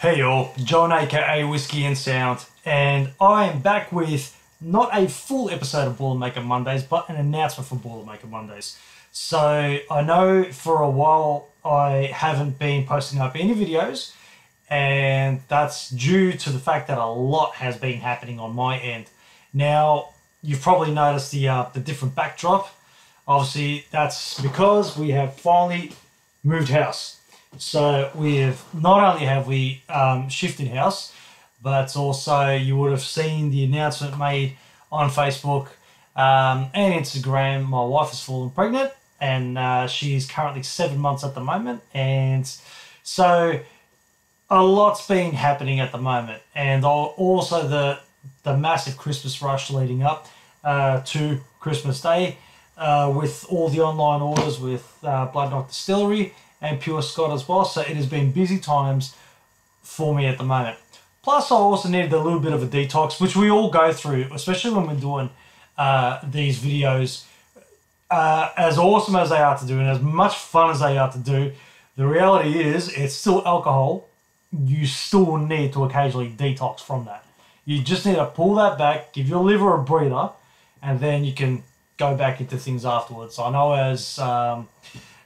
Hey y'all, John aka Whisky and Sound, and I am back with not a full episode of Boilermaker Mondays, but an announcement for Boilermaker Mondays. So I know for a while I haven't been posting up any videos, and that's due to the fact that a lot has been happening on my end. Now you've probably noticed the uh, the different backdrop. Obviously, that's because we have finally moved house. So we have not only have we um, shifted house, but also you would have seen the announcement made on Facebook um, and Instagram. My wife has fallen pregnant, and uh, she is currently seven months at the moment, and so a lot's been happening at the moment, and also the the massive Christmas rush leading up uh, to Christmas Day. Uh, with all the online orders with uh, Bladnoch Distillery and Pure Scot as well. So it has been busy times for me at the moment. Plus, I also needed a little bit of a detox, which we all go through, especially when we're doing uh, these videos. Uh, as awesome as they are to do and as much fun as they are to do, the reality is it's still alcohol. You still need to occasionally detox from that. You just need to pull that back, give your liver a breather, and then you can go back into things afterwards. I know as um,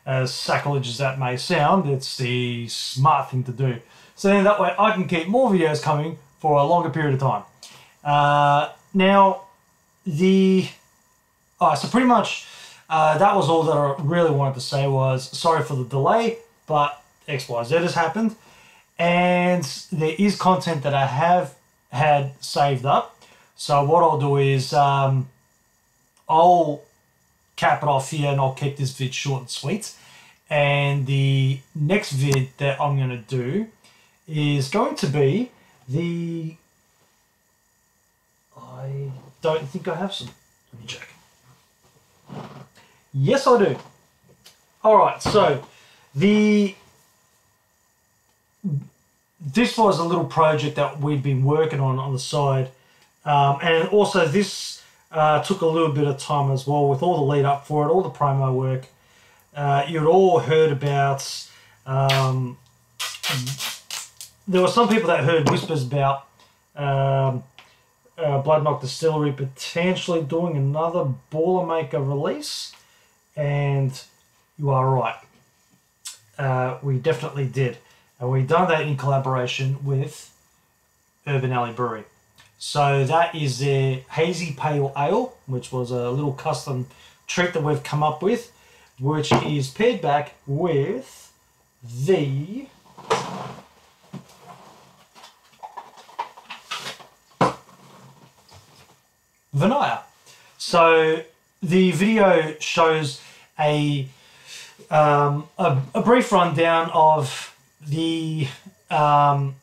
as sacrilege as that may sound, it's the smart thing to do. So then that way I can keep more videos coming for a longer period of time. Uh, now, the... Oh, so pretty much uh, that was all that I really wanted to say was sorry for the delay, but XYZ has happened. And there is content that I have had saved up. So what I'll do is um, I'll cap it off here and I'll keep this vid short and sweet. And the next vid that I'm going to do is going to be the... I don't think I have some. Let me check. Yes, I do. All right, so the this was a little project that we've been working on on the side, um, and also this uh, took a little bit of time as well with all the lead up for it, all the promo work. Uh, you'd all heard about. Um, there were some people that heard whispers about um, uh, Bladnoch Distillery potentially doing another Boilermaker release, and you are right. Uh, we definitely did, and we done that in collaboration with Urban Alley Brewery. So that is their hazy pale ale, which was a little custom treat that we've come up with, which is paired back with the Vinaya. So the video shows a um, a, a, brief rundown of the um,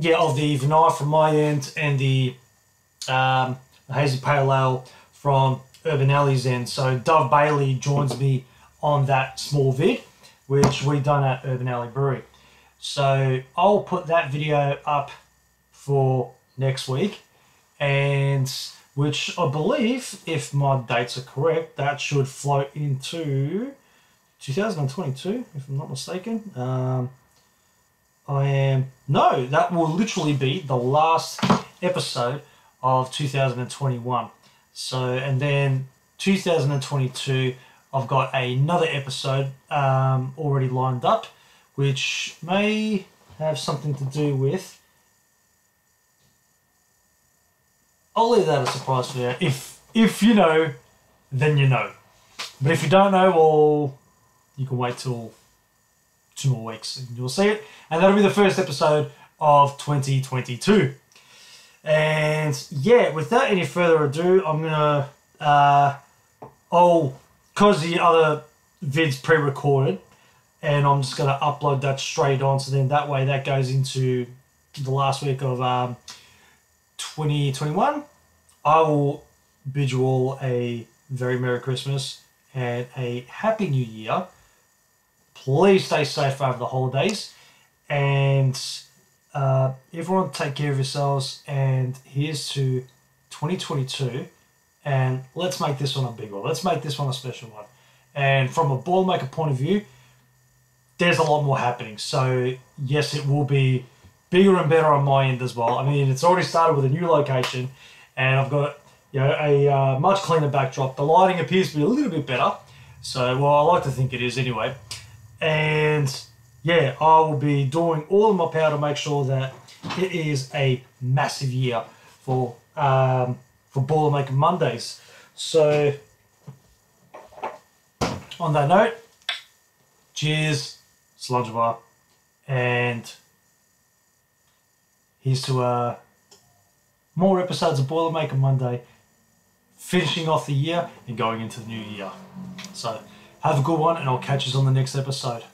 yeah, of the Vinaya from my end and the um, hazy pale ale from Urban Alley's end. So Dove Bailey joins me on that small vid, which we've done at Urban Alley Brewery. So I'll put that video up for next week, and which I believe, if my dates are correct, that should float into 2022, if I'm not mistaken. Um, I am. No, that will literally be the last episode of 2021. So, and then 2022, I've got another episode um, already lined up, which may have something to do with. I'll leave that a surprise for you. If if you know, then you know. But if you don't know, well, you can wait till two more weeks and you'll see it. And that'll be the first episode of 2022. And yeah, without any further ado, I'm gonna uh oh cause the other vids pre-recorded and I'm just gonna upload that straight on so then that way that goes into the last week of um 2021. I will bid you all a very Merry Christmas and a Happy New Year please stay safe over the holidays and uh, everyone take care of yourselves and here's to 2022 and let's make this one a big one let's make this one a special one and from a Boilermaker point of view there's a lot more happening. So yes, it will be bigger and better on my end as well. I mean, it's already started with a new location, and I've got you know a uh, much cleaner backdrop. The lighting appears to be a little bit better. So well, I like to think it is anyway. And yeah, I will be doing all of my power to make sure that it is a massive year for um, for Boilermaker Mondays. So on that note, cheers, Sludge and here's to uh, more episodes of Boilermaker Monday, finishing off the year and going into the new year. So have a good one, and I'll catch you on the next episode.